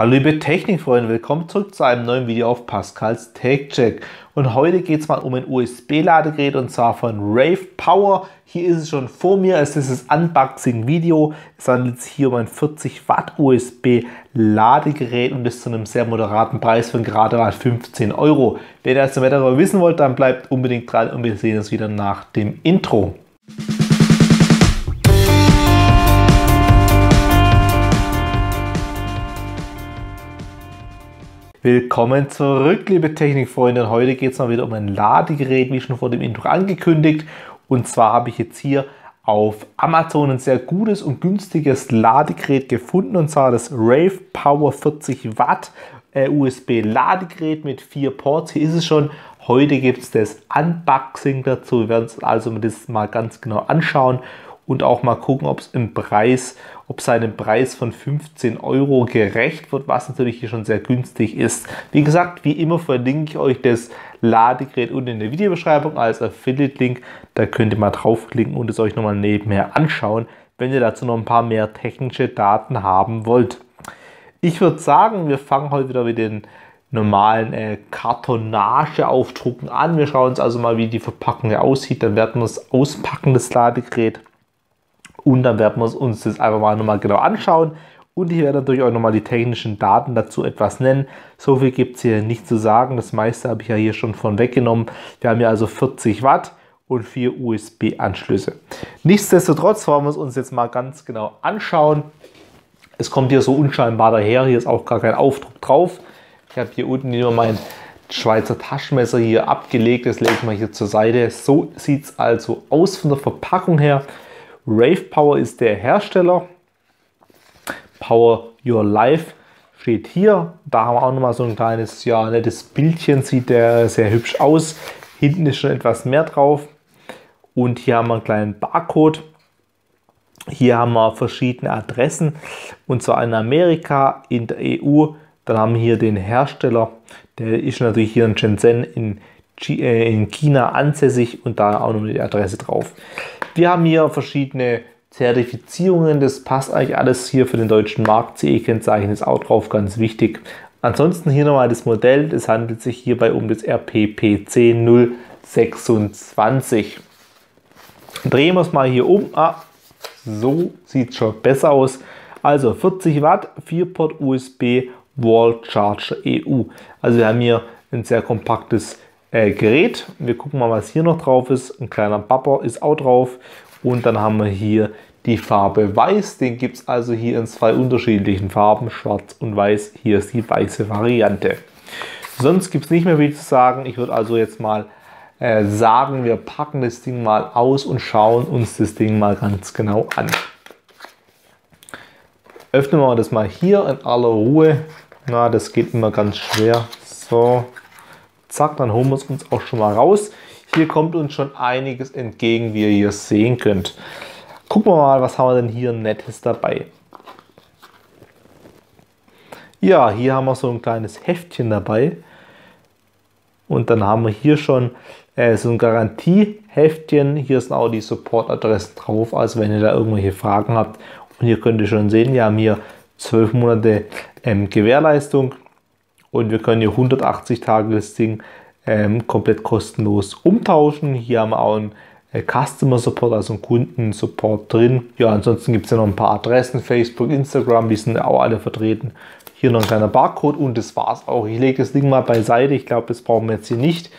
Hallo liebe Technikfreunde, willkommen zurück zu einem neuen Video auf Pascals Tech Check. Und heute geht es mal um ein USB-Ladegerät und zwar von Rave Power. Hier ist es schon vor mir, es ist das Unboxing-Video. Es handelt sich hier um ein 40 Watt USB-Ladegerät und ist zu einem sehr moderaten Preis von gerade mal 15 Euro. Wenn ihr also mehr darüber wissen wollt, dann bleibt unbedingt dran und wir sehen uns wieder nach dem Intro. Willkommen zurück, liebe Technikfreunde. Heute geht es mal wieder um ein Ladegerät, wie schon vor dem Intro angekündigt. Und zwar habe ich jetzt hier auf Amazon ein sehr gutes und günstiges Ladegerät gefunden. Und zwar das Rave Power 40 Watt äh, USB Ladegerät mit vier Ports. Hier ist es schon. Heute gibt es das Unboxing dazu. Wir werden uns also mal ganz genau anschauen und auch mal gucken, ob es im Preis, ob seinem Preis von 15 Euro gerecht wird, was natürlich hier schon sehr günstig ist. Wie gesagt, wie immer verlinke ich euch das Ladegerät unten in der Videobeschreibung als Affiliate-Link. Da könnt ihr mal draufklicken und es euch nochmal nebenher anschauen, wenn ihr dazu noch ein paar mehr technische Daten haben wollt. Ich würde sagen, wir fangen heute wieder mit den normalen äh, Kartonageaufdrucken an. Wir schauen uns also mal, wie die Verpackung aussieht. Dann werden wir es auspacken, das Ladegerät. Und dann werden wir uns das einfach mal nochmal genau anschauen. Und ich werde natürlich auch nochmal die technischen Daten dazu etwas nennen. So viel gibt es hier nicht zu sagen. Das meiste habe ich ja hier schon von weggenommen. Wir haben hier also 40 Watt und vier USB-Anschlüsse. Nichtsdestotrotz wollen wir es uns jetzt mal ganz genau anschauen. Es kommt hier so unscheinbar daher. Hier ist auch gar kein Aufdruck drauf. Ich habe hier unten immer mein Schweizer Taschenmesser hier abgelegt. Das lege ich mal hier zur Seite. So sieht es also aus von der Verpackung her. Rave Power ist der Hersteller. Power Your Life steht hier. Da haben wir auch nochmal so ein kleines, ja, nettes Bildchen. Sieht der sehr hübsch aus. Hinten ist schon etwas mehr drauf. Und hier haben wir einen kleinen Barcode. Hier haben wir verschiedene Adressen. Und zwar in Amerika, in der EU. Dann haben wir hier den Hersteller. Der ist natürlich hier in Shenzhen in, in China ansässig und da auch noch die Adresse drauf. Wir haben hier verschiedene Zertifizierungen, das passt eigentlich alles hier für den deutschen Markt. CE-Kennzeichen ist auch drauf, ganz wichtig. Ansonsten hier nochmal das Modell, es handelt sich hierbei um das RPPC 026. Drehen wir es mal hier um. Ah, so sieht es schon besser aus. Also 40 Watt, 4-Port USB, Wall Charger EU. Also wir haben hier ein sehr kompaktes äh, Gerät. Wir gucken mal, was hier noch drauf ist. Ein kleiner Bapper ist auch drauf. Und dann haben wir hier die Farbe Weiß. Den gibt es also hier in zwei unterschiedlichen Farben, Schwarz und Weiß. Hier ist die weiße Variante. Sonst gibt es nicht mehr viel zu sagen. Ich würde also jetzt mal äh, sagen, wir packen das Ding mal aus und schauen uns das Ding mal ganz genau an. Öffnen wir das mal hier in aller Ruhe. Na, das geht immer ganz schwer. So, Zack, dann holen wir es uns auch schon mal raus. Hier kommt uns schon einiges entgegen, wie ihr hier sehen könnt. Gucken wir mal, was haben wir denn hier Nettes dabei. Ja, hier haben wir so ein kleines Heftchen dabei. Und dann haben wir hier schon äh, so ein Garantieheftchen. Hier sind auch die Supportadressen drauf, also wenn ihr da irgendwelche Fragen habt. Und hier könnt ihr schon sehen, wir haben hier 12 Monate ähm, Gewährleistung und wir können hier 180 Tage das Ding ähm, komplett kostenlos umtauschen. Hier haben wir auch einen äh, Customer Support, also einen Kundensupport drin. Ja, ansonsten gibt es ja noch ein paar Adressen, Facebook, Instagram, die sind auch alle vertreten. Hier noch ein kleiner Barcode und das war's auch. Ich lege das Ding mal beiseite, ich glaube, das brauchen wir jetzt hier nicht.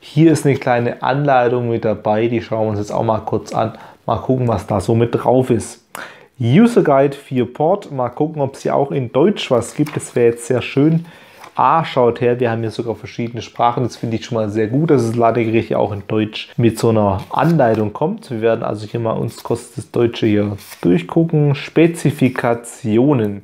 Hier ist eine kleine Anleitung mit dabei, die schauen wir uns jetzt auch mal kurz an. Mal gucken, was da so mit drauf ist. User Guide 4 Port, mal gucken, ob es hier auch in Deutsch was gibt. Das wäre jetzt sehr schön. A, schaut her, wir haben hier sogar verschiedene Sprachen. Das finde ich schon mal sehr gut, dass das Ladegerät hier auch in Deutsch mit so einer Anleitung kommt. Wir werden also hier mal uns kurz das Deutsche hier durchgucken. Spezifikationen.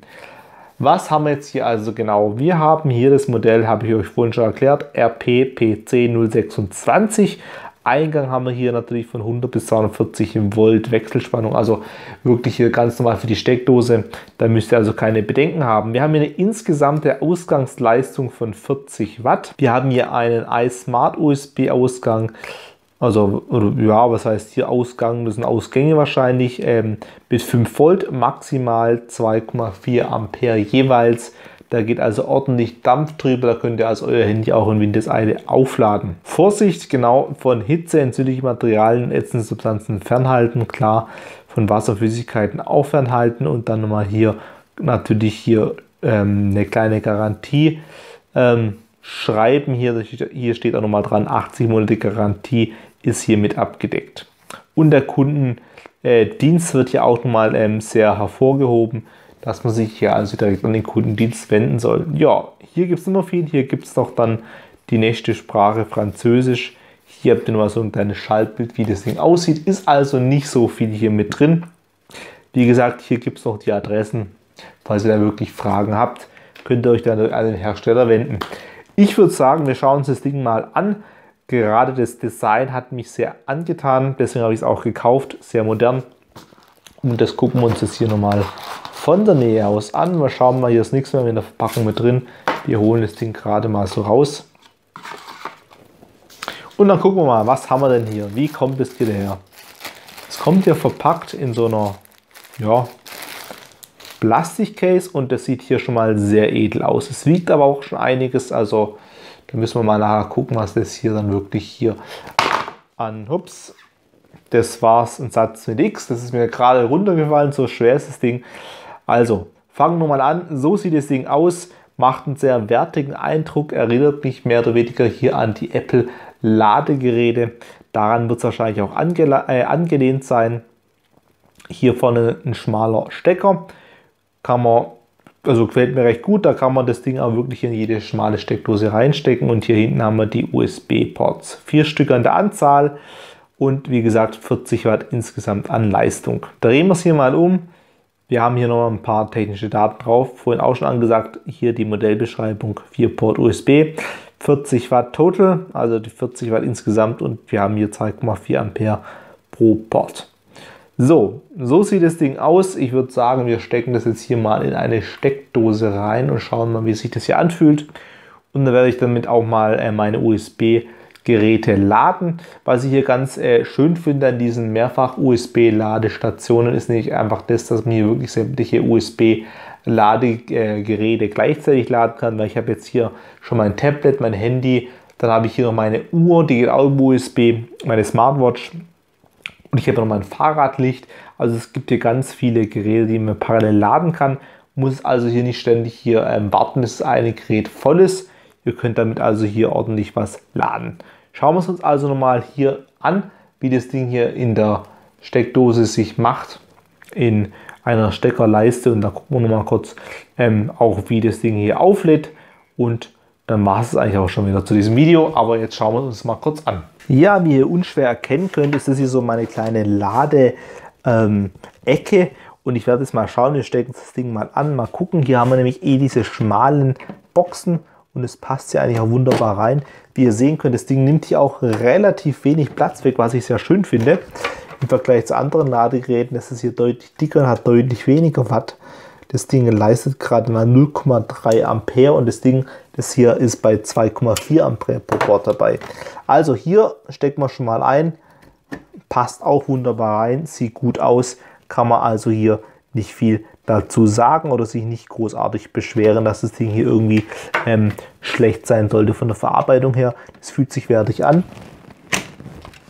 Was haben wir jetzt hier also genau? Wir haben hier das Modell, habe ich euch vorhin schon erklärt, RPPC 026 Eingang haben wir hier natürlich von 100 bis 240 Volt Wechselspannung, also wirklich hier ganz normal für die Steckdose. Da müsst ihr also keine Bedenken haben. Wir haben hier eine insgesamte Ausgangsleistung von 40 Watt. Wir haben hier einen iSmart USB Ausgang. Also, ja, was heißt hier Ausgang? Das sind Ausgänge wahrscheinlich ähm, bis 5 Volt, maximal 2,4 Ampere jeweils. Da geht also ordentlich Dampf drüber, da könnt ihr also euer Handy auch in Windeseile aufladen. Vorsicht, genau, von Hitze, entzündlichen Materialien, ätzenden Substanzen fernhalten, klar, von Wasserflüssigkeiten auch fernhalten und dann nochmal hier natürlich hier ähm, eine kleine Garantie ähm, schreiben. Hier, hier steht auch nochmal dran, 80 Monate Garantie ist hiermit abgedeckt. Und der Kundendienst wird hier auch nochmal ähm, sehr hervorgehoben, dass man sich hier also direkt an den Kundendienst wenden soll. Ja, hier gibt es immer viel. Hier gibt es noch dann die nächste Sprache Französisch. Hier habt ihr nochmal so ein kleines Schaltbild, wie das Ding aussieht. Ist also nicht so viel hier mit drin. Wie gesagt, hier gibt es noch die Adressen. Falls ihr da wirklich Fragen habt, könnt ihr euch dann an den Hersteller wenden. Ich würde sagen, wir schauen uns das Ding mal an. Gerade das Design hat mich sehr angetan, deswegen habe ich es auch gekauft, sehr modern. Und das gucken wir uns jetzt hier nochmal von der Nähe aus an. Mal schauen mal, hier ist nichts mehr in der Verpackung mit drin. Wir holen das Ding gerade mal so raus. Und dann gucken wir mal, was haben wir denn hier? Wie kommt es hier her? Es kommt hier verpackt in so einer ja, Plastikcase und das sieht hier schon mal sehr edel aus. Es wiegt aber auch schon einiges, also da müssen wir mal nachher gucken, was das hier dann wirklich hier an. Ups, das war's, ein Satz mit X. Das ist mir gerade runtergefallen, so schwer ist das Ding. Also, fangen wir mal an. So sieht das Ding aus. Macht einen sehr wertigen Eindruck, erinnert mich mehr oder weniger hier an die Apple Ladegeräte. Daran wird es wahrscheinlich auch ange äh, angelehnt sein. Hier vorne ein schmaler Stecker kann man, also gefällt mir recht gut, da kann man das Ding auch wirklich in jede schmale Steckdose reinstecken und hier hinten haben wir die USB-Ports. Vier Stück an der Anzahl und wie gesagt 40 Watt insgesamt an Leistung. Drehen wir es hier mal um. Wir haben hier noch ein paar technische Daten drauf. Vorhin auch schon angesagt, hier die Modellbeschreibung 4 Port USB, 40 Watt total, also die 40 Watt insgesamt und wir haben hier 2,4 Ampere pro Port. So, so sieht das Ding aus. Ich würde sagen, wir stecken das jetzt hier mal in eine Steckdose rein und schauen mal, wie sich das hier anfühlt. Und dann werde ich damit auch mal äh, meine USB-Geräte laden. Was ich hier ganz äh, schön finde an diesen Mehrfach-USB-Ladestationen ist nicht einfach das, dass man hier wirklich sämtliche USB-Ladegeräte gleichzeitig laden kann, weil ich habe jetzt hier schon mein Tablet, mein Handy, dann habe ich hier noch meine Uhr, die geht auch über USB, meine Smartwatch und ich habe noch mein Fahrradlicht. Also es gibt hier ganz viele Geräte, die man parallel laden kann. Muss also hier nicht ständig hier ähm, warten, bis das eine Gerät voll ist. Ihr könnt damit also hier ordentlich was laden. Schauen wir es uns also nochmal hier an, wie das Ding hier in der Steckdose sich macht. In einer Steckerleiste und da gucken wir nochmal kurz ähm, auch, wie das Ding hier auflädt. Und dann war es eigentlich auch schon wieder zu diesem Video. Aber jetzt schauen wir uns mal kurz an. Ja, wie ihr unschwer erkennen könnt, ist das hier so meine kleine Lade-Ecke. Ähm, und ich werde jetzt mal schauen, wir stecken das Ding mal an, mal gucken. Hier haben wir nämlich eh diese schmalen Boxen und es passt ja eigentlich auch wunderbar rein. Wie ihr sehen könnt, das Ding nimmt hier auch relativ wenig Platz weg, was ich sehr schön finde. Im Vergleich zu anderen Ladegeräten ist es hier deutlich dicker und hat deutlich weniger Watt. Das Ding leistet gerade mal 0,3 Ampere und das Ding, das hier ist bei 2,4 Ampere pro Port dabei. Also hier stecken wir schon mal ein, passt auch wunderbar rein, sieht gut aus, kann man also hier nicht viel dazu sagen oder sich nicht großartig beschweren, dass das Ding hier irgendwie ähm, schlecht sein sollte von der Verarbeitung her. Es fühlt sich wertig an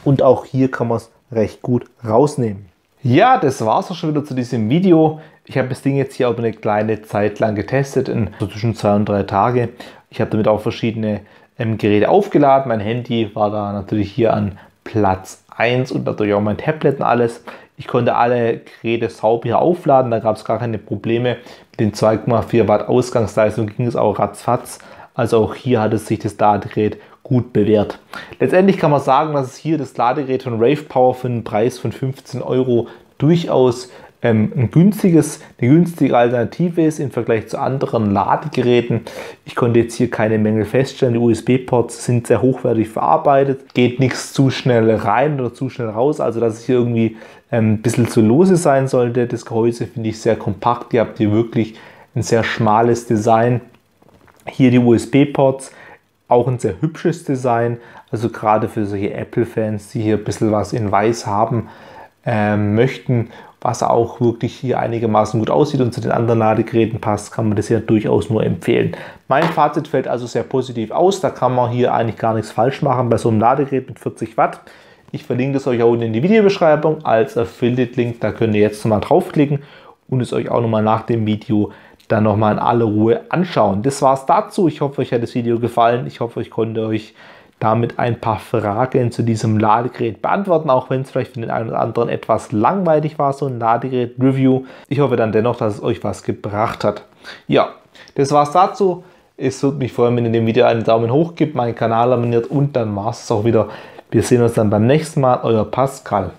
und auch hier kann man es recht gut rausnehmen. Ja, das war es auch schon wieder zu diesem Video. Ich habe das Ding jetzt hier auch eine kleine Zeit lang getestet, in so zwischen zwei und drei Tage. Ich habe damit auch verschiedene ähm, Geräte aufgeladen. Mein Handy war da natürlich hier an Platz 1 und natürlich auch mein Tablet und alles. Ich konnte alle Geräte sauber aufladen, da gab es gar keine Probleme. Mit den 2,4 Watt Ausgangsleistung ging es auch ratzfatz. Also auch hier hat es sich das Ladegerät gut bewährt. Letztendlich kann man sagen, dass es hier das Ladegerät von Rave Power für einen Preis von 15 Euro durchaus ähm, ein günstiges, eine günstige Alternative ist im Vergleich zu anderen Ladegeräten. Ich konnte jetzt hier keine Mängel feststellen. Die USB-Ports sind sehr hochwertig verarbeitet, geht nichts zu schnell rein oder zu schnell raus, also dass es hier irgendwie ähm, ein bisschen zu lose sein sollte. Das Gehäuse finde ich sehr kompakt. Ihr habt hier wirklich ein sehr schmales Design. Hier die USB-Ports auch ein sehr hübsches Design, also gerade für solche Apple-Fans, die hier ein bisschen was in weiß haben ähm, möchten was auch wirklich hier einigermaßen gut aussieht und zu den anderen Ladegeräten passt, kann man das ja durchaus nur empfehlen. Mein Fazit fällt also sehr positiv aus. Da kann man hier eigentlich gar nichts falsch machen bei so einem Ladegerät mit 40 Watt. Ich verlinke es euch auch unten in die Videobeschreibung als Affiliate-Link. Da könnt ihr jetzt mal draufklicken und es euch auch nochmal nach dem Video dann nochmal in aller Ruhe anschauen. Das war es dazu. Ich hoffe, euch hat das Video gefallen. Ich hoffe, ich konnte euch damit ein paar Fragen zu diesem Ladegerät beantworten, auch wenn es vielleicht für den einen oder anderen etwas langweilig war, so ein Ladegerät-Review. Ich hoffe dann dennoch, dass es euch was gebracht hat. Ja, das war es dazu. Es würde mich freuen, wenn ihr dem Video einen Daumen hoch gebt, meinen Kanal abonniert und dann war es auch wieder. Wir sehen uns dann beim nächsten Mal. Euer Pascal.